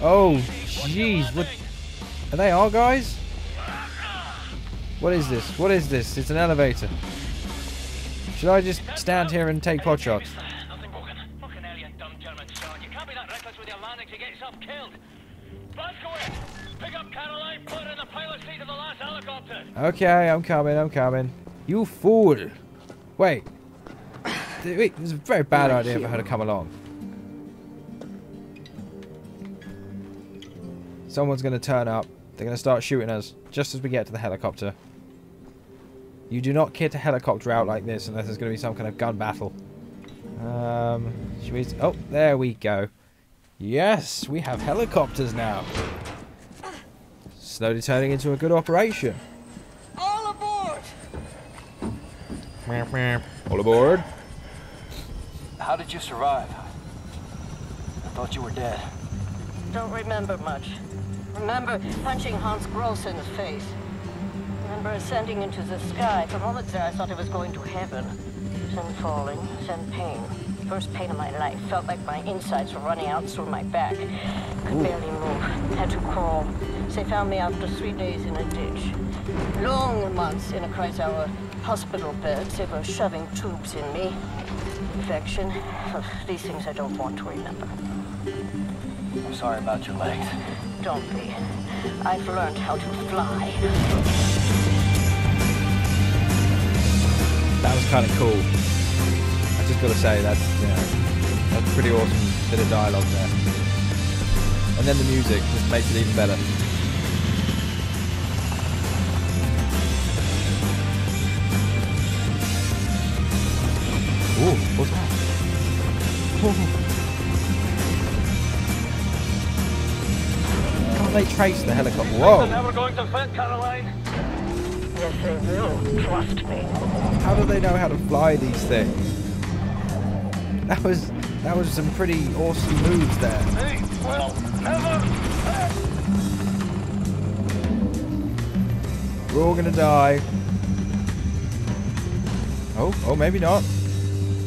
Oh, jeez. What? Are they all guys? What is this? What is this? It's an elevator. Should I just stand here and take pot shots? Nothing broken. Fucking alien dumb German son. You can't be that reckless with your landings, you get yourself killed. Blazkowicz, pick up Caroline, put her in the pilot seat of the last helicopter. Okay, I'm coming, I'm coming. You fool. Wait. Wait, it was a very bad idea for her to come along. Someone's going to turn up. They're going to start shooting us just as we get to the helicopter. You do not kit a helicopter out like this unless there's going to be some kind of gun battle. Um, should we... Oh, there we go. Yes, we have helicopters now. Slowly turning into a good operation. All aboard! All aboard. How did you survive? I thought you were dead. I don't remember much. Remember punching Hans Gross in the face. Remember ascending into the sky. For moments there, I thought I was going to heaven. Then falling, then pain. First pain of my life. Felt like my insides were running out through my back. Could barely move. Had to crawl. They found me after three days in a ditch. Long months in a Kreisauer hospital bed. They were shoving tubes in me. Infection. These things I don't want to remember. I'm sorry about your legs. Don't be. I've learned how to fly. That was kind of cool. I just got to say that's you know that's a pretty awesome bit of dialogue there. And then the music just makes it even better. Ooh, what's that? they trace the helicopter? They're Whoa! never going to fit, Caroline. Yes, they will. Trust me. How do they know how to fly these things? That was that was some pretty awesome moves there. They will never fit. We're all gonna die. Oh, oh, maybe not.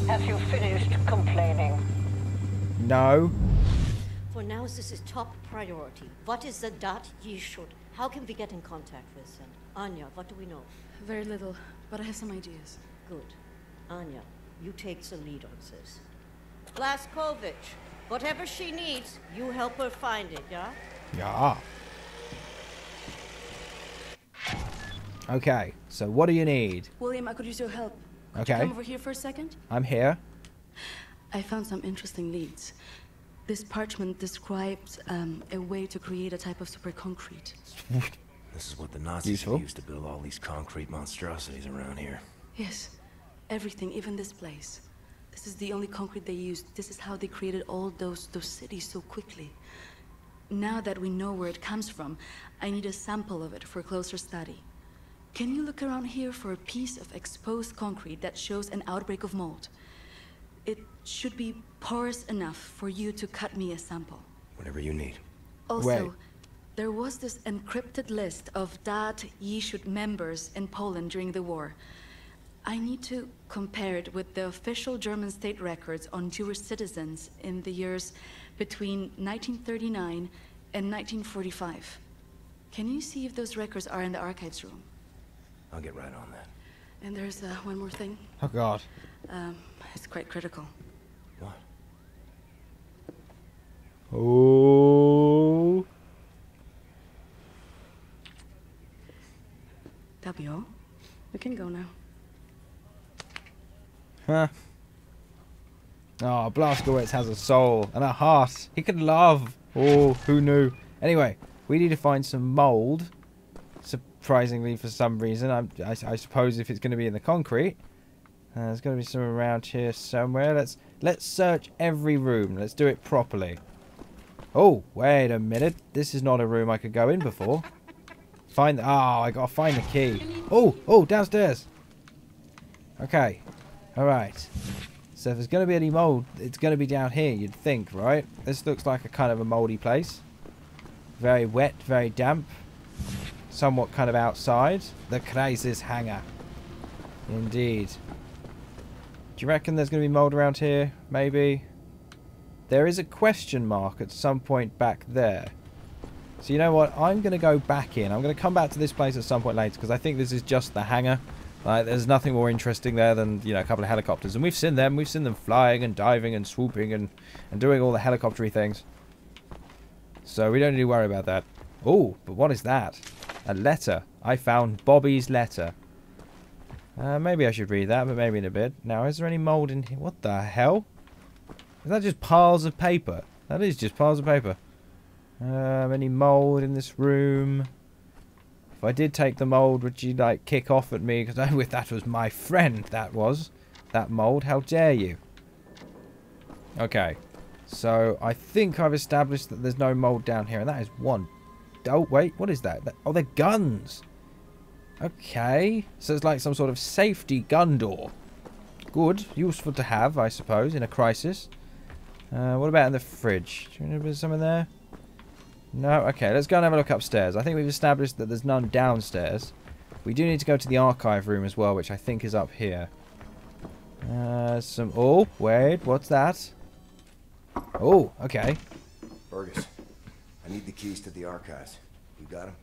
Have you finished complaining? No. For now, this is top priority. What is the dot ye should? How can we get in contact with them? Anya, what do we know? Very little, but I have some ideas. Good. Anya, you take the lead on this. Blazkowicz, whatever she needs, you help her find it, yeah? Yeah. Okay, so what do you need? William, I could use your help. Could Okay. you come over here for a second? I'm here. I found some interesting leads. This parchment describes um, a way to create a type of super concrete. This is what the Nazis Useful. used to build all these concrete monstrosities around here. Yes, everything, even this place. This is the only concrete they used. This is how they created all those those cities so quickly. Now that we know where it comes from, I need a sample of it for closer study. Can you look around here for a piece of exposed concrete that shows an outbreak of mold? It should be porous enough for you to cut me a sample. Whatever you need. Also, Wait. there was this encrypted list of Da'at Yichud members in Poland during the war. I need to compare it with the official German state records on Jewish citizens in the years between 1939 and 1945. Can you see if those records are in the archives room? I'll get right on that. And there's uh, one more thing. Oh god. Um, it's quite critical. What? Oh. That'll be all. We can go now. Huh. Oh, Blazkowicz has a soul and a heart. He can love. Oh, who knew? Anyway, we need to find some mold. Surprisingly, for some reason, I'm, I, I suppose if it's going to be in the concrete, uh, there's going to be some around here somewhere. Let's let's search every room. Let's do it properly. Oh, wait a minute. This is not a room I could go in before. Find. Oh, I gotta find the key. Oh, oh, downstairs. Okay. All right. So if there's going to be any mold, it's going to be down here, you'd think, right? This looks like a kind of a moldy place. Very wet, very damp. Somewhat kind of outside. The Crisis Hangar. Indeed. Do you reckon there's going to be mold around here? Maybe. there is a question mark at some point back there. So you know what? I'm going to go back in. I'm going to come back to this place at some point later because I think this is just the hangar. Like, there's nothing more interesting there than, you know, a couple of helicopters. And we've seen them. We've seen them flying and diving and swooping and, and doing all the helicoptery things. So we don't need to worry about that. Oh, but what is that? A letter. I found Bobby's letter. Uh, maybe I should read that, but maybe in a bit. Now, is there any mould in here? What the hell? Is that just piles of paper? That is just piles of paper. Um, any mould in this room? If I did take the mould, would you, like, kick off at me? Because I wish that was my friend, that was. That mould. How dare you? Okay. So, I think I've established that there's no mould down here. And that is one. Oh, wait. What is that? Oh, they're guns. Okay. So it's like some sort of safety gun door. Good. Useful to have, I suppose, in a crisis. Uh, what about in the fridge? Do you know some in there? No? Okay, let's go and have a look upstairs. I think we've established that there's none downstairs. We do need to go to the archive room as well, which I think is up here. Uh, some... Oh, wait, what's that? Oh, okay. Fergus, I need the keys to the archives. You got them?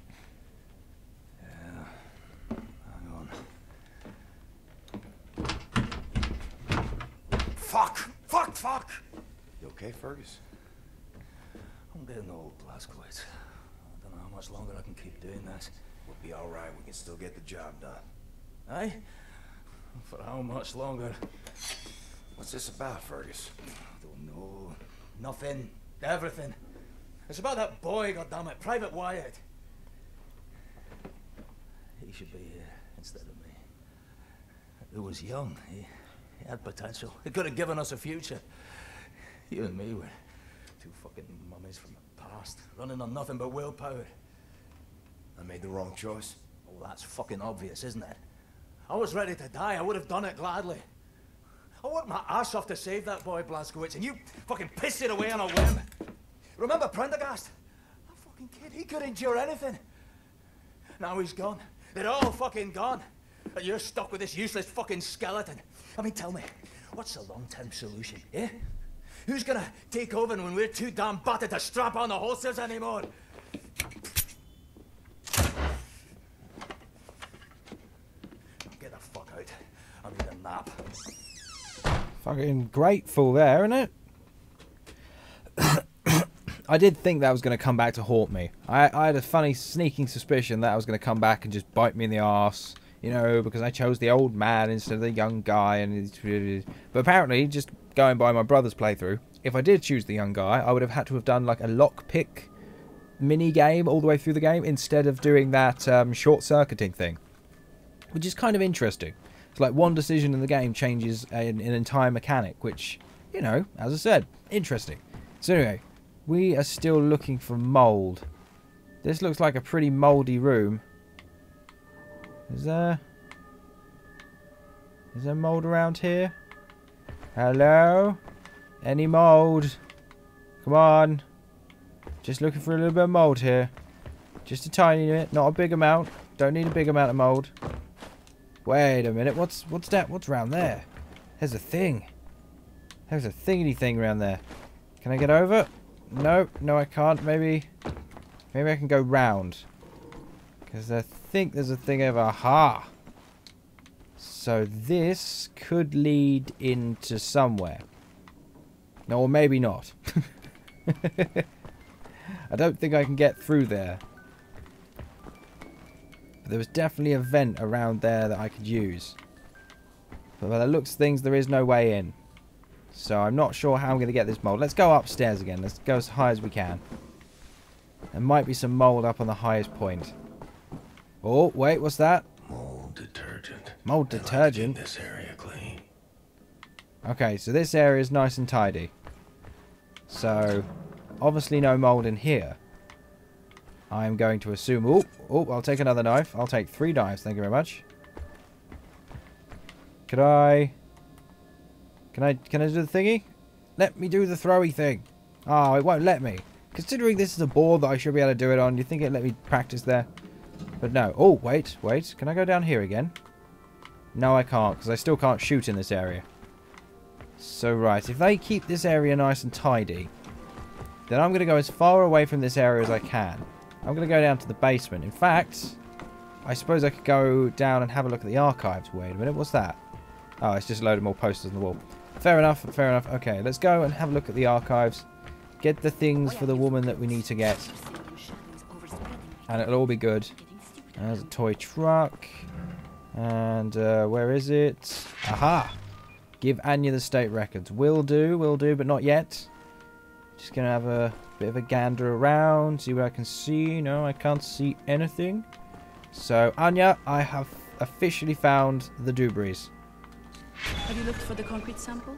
Yeah. Hang on. Fuck! Fuck! Fuck! You okay, Fergus? I'm getting old, Blazkowicz. I don't know how much longer I can keep doing this. We'll be all right. We can still get the job done. Aye? For how much longer? What's this about, Fergus? I don't know. Nothing. Everything. It's about that boy, goddammit, Private Wyatt. He should be here instead of me. He was young. He, he had potential. He could have given us a future. You and me were two fucking mummies from the past, running on nothing but willpower. I made the wrong choice. Oh, that's fucking obvious, isn't it? I was ready to die. I would have done it gladly. I worked my ass off to save that boy, Blazkowicz, and you fucking pissed it away on a whim. Remember Prendergast? That fucking kid, he could endure anything. Now he's gone. They're all fucking gone. And you're stuck with this useless fucking skeleton. I mean, tell me, what's the long-term solution, eh? Who's gonna take over when we're too damn battered to strap on the holsters anymore? Get the fuck out. I need a nap. Fucking grateful there, isn't it? I did think that was going to come back to haunt me. I, I had a funny sneaking suspicion that I was going to come back and just bite me in the arse, you know, because I chose the old man instead of the young guy. And but apparently, just going by my brother's playthrough, if I did choose the young guy, I would have had to have done like a lockpick mini game all the way through the game instead of doing that um, short circuiting thing, which is kind of interesting. It's like one decision in the game changes an, an entire mechanic, which, you know, as I said, interesting. So anyway, we are still looking for mould. This looks like a pretty mouldy room. Is there... Is there mould around here? Hello? Any mould? Come on. Just looking for a little bit of mould here. Just a tiny bit, not a big amount. Don't need a big amount of mould. Wait a minute, what's what's that? What's around there? There's a thing. There's a thingy thing around there. Can I get over? No, no I can't. Maybe, maybe I can go round. Because I think there's a thing over. Aha! So this could lead into somewhere. No, or maybe not. I don't think I can get through there. But there was definitely a vent around there that I could use. But by the looks things, there is no way in. So I'm not sure how I'm going to get this mold. Let's go upstairs again. Let's go as high as we can. There might be some mold up on the highest point. Oh, wait, what's that? Mold detergent. Mold They like detergent? this area clean. Okay, so this area is nice and tidy. So, obviously no mold in here. I'm going to assume... Oh, oh, I'll take another knife. I'll take three knives, thank you very much. Could I... Can I, can I do the thingy? Let me do the throwy thing. Oh, it won't let me. Considering this is a board that I should be able to do it on, you think it'd let me practice there? But no. Oh, wait, wait. Can I go down here again? No, I can't, because I still can't shoot in this area. So, right, if they keep this area nice and tidy, then I'm going to go as far away from this area as I can. I'm going to go down to the basement. In fact, I suppose I could go down and have a look at the archives. Wait a minute, what's that? Oh, it's just a load of more posters on the wall. Fair enough, fair enough. Okay, let's go and have a look at the archives. Get the things for the woman that we need to get. And it'll all be good. There's a toy truck. And uh, where is it? Aha! Give Anya the state records. Will do, will do, but not yet. Just gonna have a bit of a gander around, see what I can see. No, I can't see anything. So, Anya, I have officially found the debris. Have you looked for the concrete sample?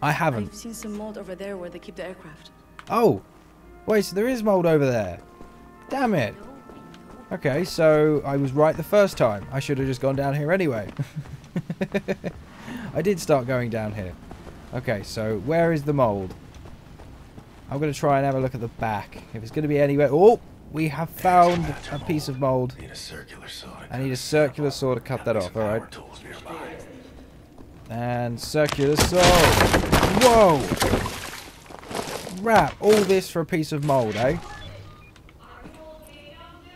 I haven't. I've seen some mold over there where they keep the aircraft. Oh! Wait, so there is mold over there. Damn it. Okay, so I was right the first time. I should have just gone down here anyway. I did start going down here. Okay, so where is the mold? I'm going to try and have a look at the back. If it's going to be anywhere... Oh! We have found a piece of mold. Need a circular saw. I need a circular saw to cut that off, alright? And circular saw. Whoa! Wrap all this for a piece of mould, eh?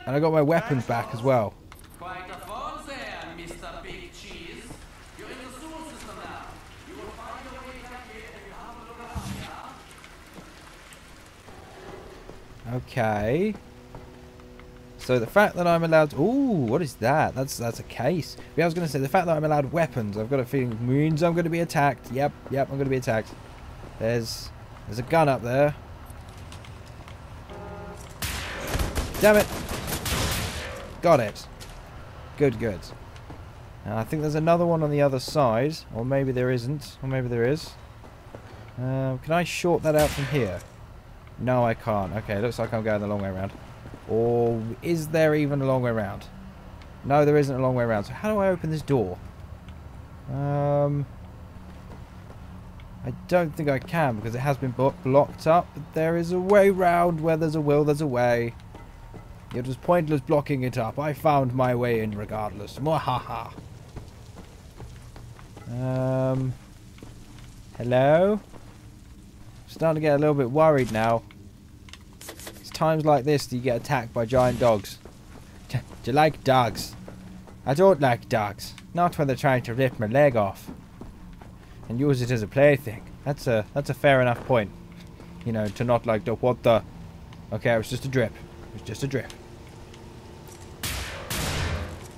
And I got my weapons back as well. Quite a fall there, Mr. Big Cheese. You're in the sewer system now. You will find your way back here if you have a look around, yeah? Okay. So the fact that I'm allowed... Ooh, what is that? That's that's a case. Yeah, I was going to say, the fact that I'm allowed weapons, I've got a feeling means I'm going to be attacked. Yep, yep, I'm going to be attacked. There's there's a gun up there. Damn it. Got it. Good, good. I think there's another one on the other side. Or maybe there isn't. Or maybe there is. Um, can I short that out from here? No, I can't. Okay, looks like I'm going the long way around. Or is there even a long way around? No, there isn't a long way around. So how do I open this door? Um, I don't think I can because it has been blo blocked up. But there is a way round. Where there's a will, there's a way. It was pointless blocking it up. I found my way in regardless. Mwahaha. Um, hello? Starting to get a little bit worried now. Times like this that you get attacked by giant dogs. Do you like dogs? I don't like dogs. Not when they're trying to rip my leg off. And use it as a plaything. That's a that's a fair enough point. You know, to not like the what the Okay, it was just a drip. It was just a drip.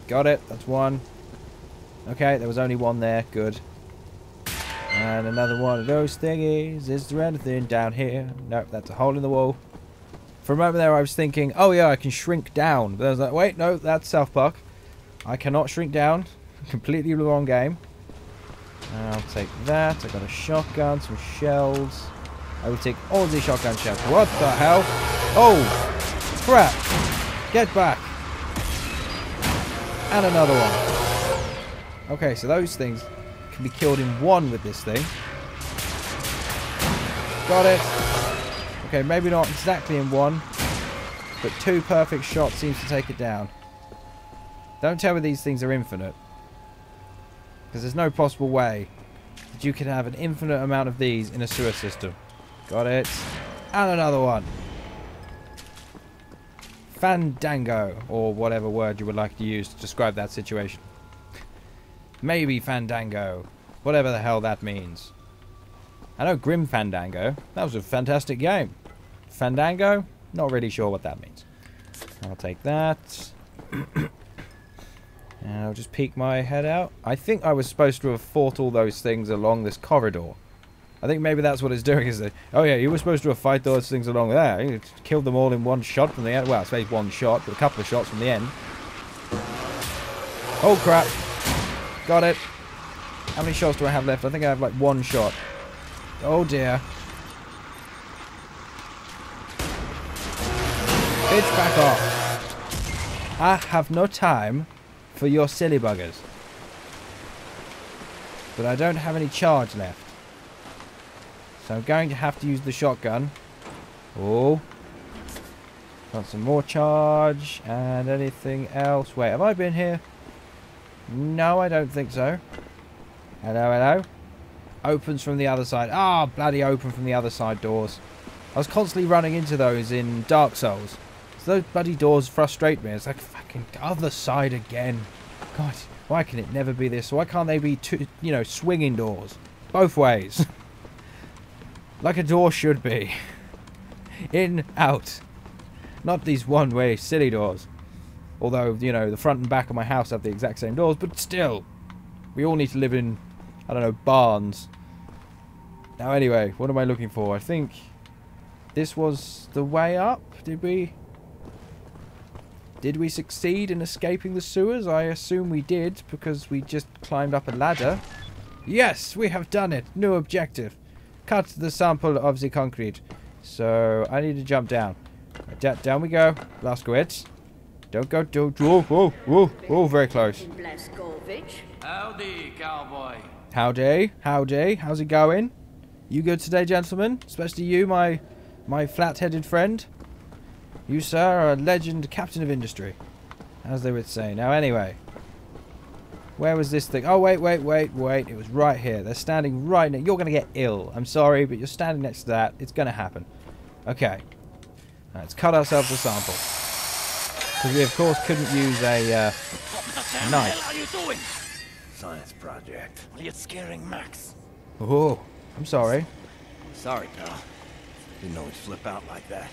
Got it, that's one. Okay, there was only one there, good. And another one of those thingies. Is there anything down here? Nope, that's a hole in the wall. For a moment there I was thinking, oh yeah, I can shrink down. But I was like, wait, no, that's South Park. I cannot shrink down. Completely wrong game. I'll take that. I got a shotgun, some shells. I will take all the shotgun shells. What the hell? Oh! Crap! Get back! And another one. Okay, so those things can be killed in one with this thing. Got it. Okay, maybe not exactly in one, but two perfect shots seems to take it down. Don't tell me these things are infinite. Because there's no possible way that you can have an infinite amount of these in a sewer system. Got it. And another one. Fandango, or whatever word you would like to use to describe that situation. Maybe Fandango. Whatever the hell that means. I know Grim Fandango. That was a fantastic game. Fandango? Not really sure what that means. I'll take that. and I'll just peek my head out. I think I was supposed to have fought all those things along this corridor. I think maybe that's what it's doing. Is that? Oh yeah, you were supposed to have fight those things along there. You killed them all in one shot from the end. Well, I suppose one shot, but a couple of shots from the end. Oh crap! Got it. How many shots do I have left? I think I have like one shot. Oh dear. Bitch, back off. I have no time for your silly buggers. But I don't have any charge left. So I'm going to have to use the shotgun. Oh. Got some more charge and anything else. Wait, have I been here? No, I don't think so. Hello, hello. opens from the other side. Ah, bloody open from the other side doors. I was constantly running into those in Dark Souls. Those bloody doors frustrate me. It's like fucking other side again. God, why can it never be this? Why can't they be two, you know, swinging doors? Both ways. like a door should be. In, out. Not these one-way silly doors. Although, you know, the front and back of my house have the exact same doors, but still. We all need to live in, I don't know, barns. Now anyway, what am I looking for? I think this was the way up. Did we... Did we succeed in escaping the sewers? I assume we did, because we just climbed up a ladder. Yes, we have done it. New objective. Cut the sample of the concrete. So, I need to jump down. Da down we go. Blazkowicz. Don't go. Don't. Whoa, whoa, whoa, whoa. Very close. Blazkowicz. Howdy, cowboy. Howdy. Howdy. How's it going? You good today, gentlemen? Especially you, my my flat-headed friend. You, sir, are a legend captain of industry. As they would say. Now, anyway. Where was this thing? Oh, wait, wait, wait, wait. It was right here. They're standing right next... You're going to get ill. I'm sorry, but you're standing next to that. It's going to happen. Okay. Now, let's cut ourselves a sample. Because we, of course, couldn't use a, uh, a knife. are you doing? Science project. Well, you're scaring Max. Oh, I'm sorry. Sorry, pal. Didn't know he'd flip out like that.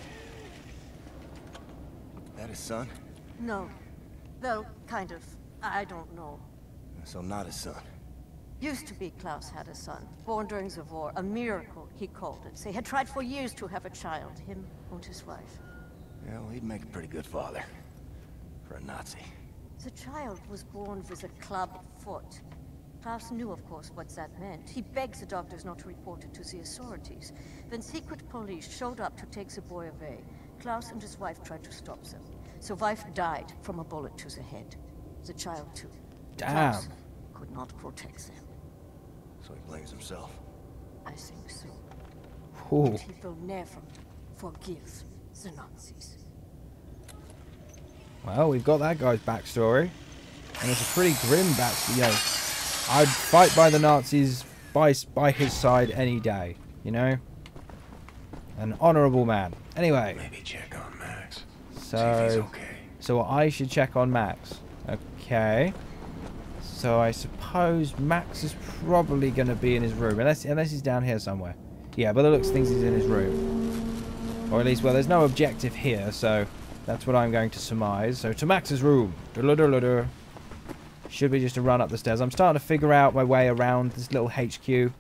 That his son? No. Though, kind of. I don't know. So not his son. Used to be Klaus had a son, born during the war. A miracle, he called it. They had tried for years to have a child, him and his wife. Yeah, well, he'd make a pretty good father. For a Nazi. The child was born with a club foot. Klaus knew, of course, what that meant. He begged the doctors not to report it to the authorities. Then secret police showed up to take the boy away. Klaus and his wife tried to stop them. The wife died from a bullet to the head. The child, too. Damn. Klaus could not protect them. So he blames himself. I think so. Ooh. But he will never forgive the Nazis. Well, we've got that guy's backstory. And it's a pretty grim backstory. You know, I'd fight by the Nazis by, by his side any day. You know? An honourable man. Anyway, Maybe check on Max. See if he's so... okay. So I should check on Max. Okay. So I suppose Max is probably going to be in his room. Unless, unless he's down here somewhere. Yeah, but the looks things he's in his room. Or at least, well, there's no objective here, so that's what I'm going to surmise. So to Max's room. Should be just a run up the stairs. I'm starting to figure out my way around this little HQ.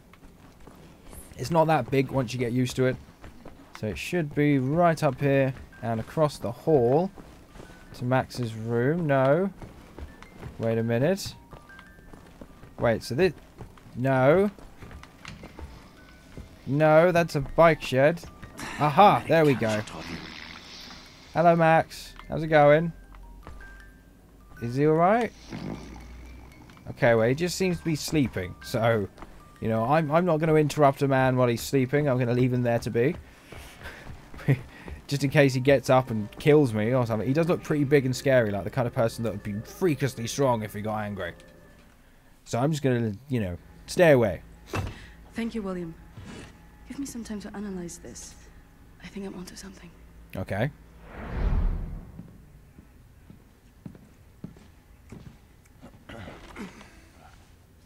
It's not that big once you get used to it. So it should be right up here and across the hall to Max's room. No. Wait a minute. Wait, so this... No. No, that's a bike shed. Aha, there we go. Hello, Max. How's it going? Is he alright? Okay, well, he just seems to be sleeping. So, you know, I'm, I'm not going to interrupt a man while he's sleeping. I'm going to leave him there to be. Just in case he gets up and kills me or something. He does look pretty big and scary, like the kind of person that would be freakishly strong if he got angry. So I'm just going to, you know, stay away. Thank you, William. Give me some time to analyze this. I think I'm onto something. Okay.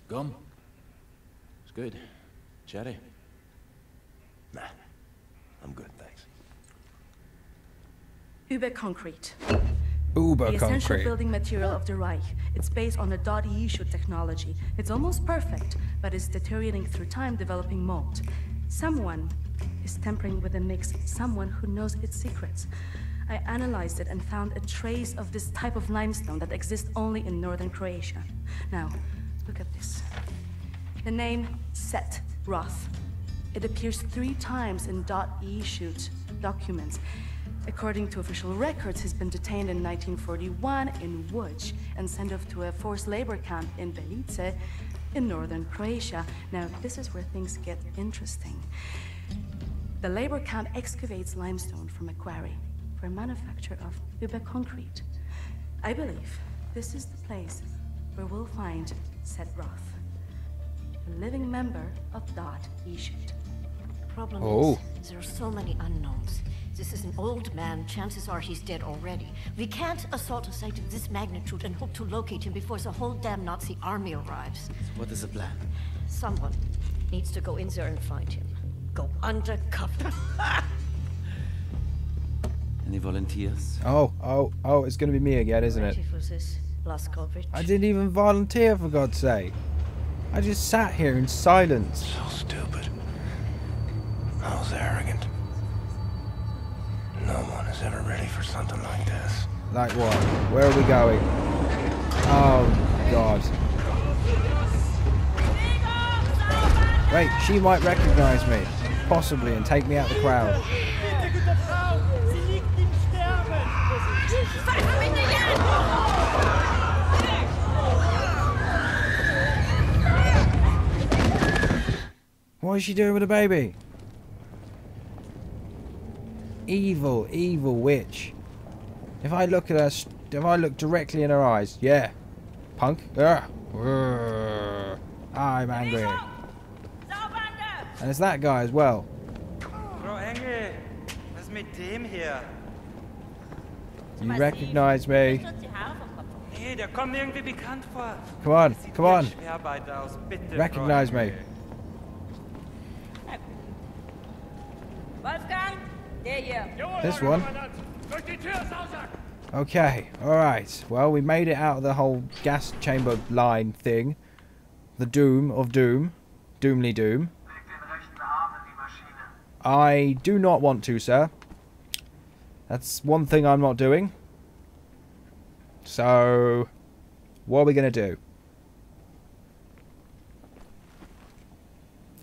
Gum? It's good. Chatty. Nah. I'm good, thanks. Uber Concrete. Uber the essential concrete. building material of the Reich. It's based on a Da'at Yichud technology. It's almost perfect, but it's deteriorating through time, developing mold. Someone is tampering with the mix, someone who knows its secrets. I analyzed it and found a trace of this type of limestone that exists only in northern Croatia. Now, look at this. The name Set Roth. It appears three times in dot E shoot documents. According to official records, he's been detained in 1941 in Łódź and sent off to a forced labor camp in Belica in northern Croatia. Now, this is where things get interesting. The labor camp excavates limestone from a quarry for a manufacture of Uber concrete. I believe this is the place where we'll find Set Roth. a living member of Da'at Yichud. Problem Oh. is, there are so many unknowns. This is an old man. Chances are he's dead already. We can't assault a site of this magnitude and hope to locate him before the whole damn Nazi army arrives. What is the plan? Someone needs to go in there and find him. Go undercover. Any volunteers? Oh, oh, oh, it's going to be me again, isn't it? For this, I didn't even volunteer, for God's sake. I just sat here in silence. So stupid. I was arrogant. No one is ever ready for something like this. Like what? Where are we going? Oh, God. Wait, she might recognize me. Possibly, and take me out the crowd. What is she doing with the baby? Evil, evil witch. If I look at her, if I look directly in her eyes, yeah, punk. Urgh. Ah, I'm angry. And it's that guy as well. Frau Engel, was ist mit dem hier? You recognise me? Nee, der kommt mir irgendwie bekannt vor. Come on, come on. ein Schwerarbeiter aus, bitte. Recognise me. Engel. Wolfgang, der hier. This one. Durch die Tür, Sausack! Okay, alright. Well, we made it out of the whole gas chamber line thing. The doom of doom. Doomly doom. I do not want to, sir. That's one thing I'm not doing. So, what are we going to do?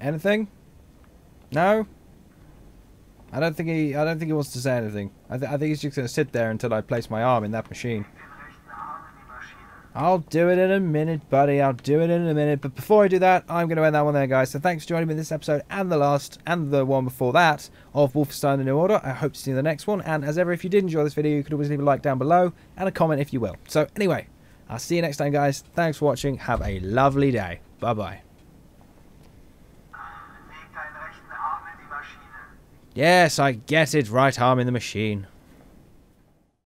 Anything? No? I don't think he. I don't think he wants to say anything. I, th- I think he's just going to sit there until I place my arm in that machine. I'll do it in a minute, buddy. I'll do it in a minute. But before I do that, I'm going to end that one there, guys. So thanks for joining me in this episode and the last and the one before that of Wolfenstein: The New Order. I hope to see you in the next one. And as ever, if you did enjoy this video, you could always leave a like down below and a comment if you will. So anyway, I'll see you next time, guys. Thanks for watching. Have a lovely day. Bye bye Yes, I get it. Right arm in the machine.